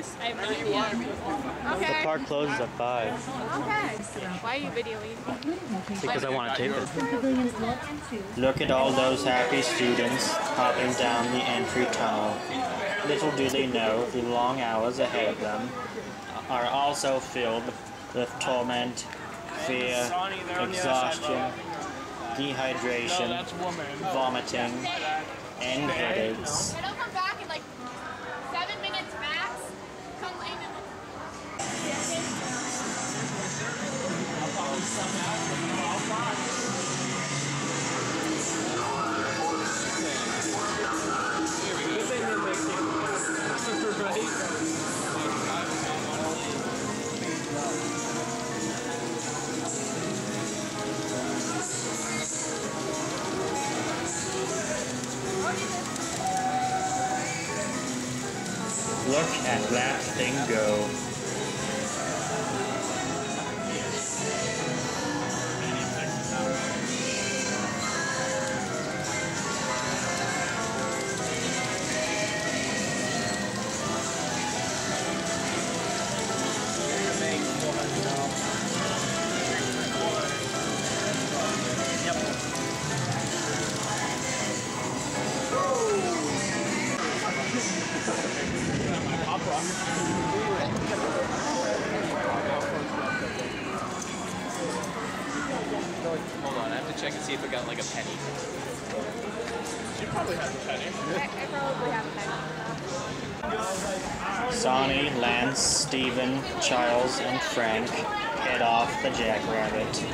guys? I have no idea. The park closes at 5 Okay. Why are you videoing? because I want to tape it. Pavilions 1 and 2. Look at all those happy students hopping down the entry tunnel. Little do they know the long hours ahead of them are also filled with torment, fear, exhaustion, dehydration, vomiting, and headaches. Look at that thing go. Have to check and see if it got like a penny. I probably have time. Sauni, Lance, Stephen, Charles, and Frank head off the Jackrabbit.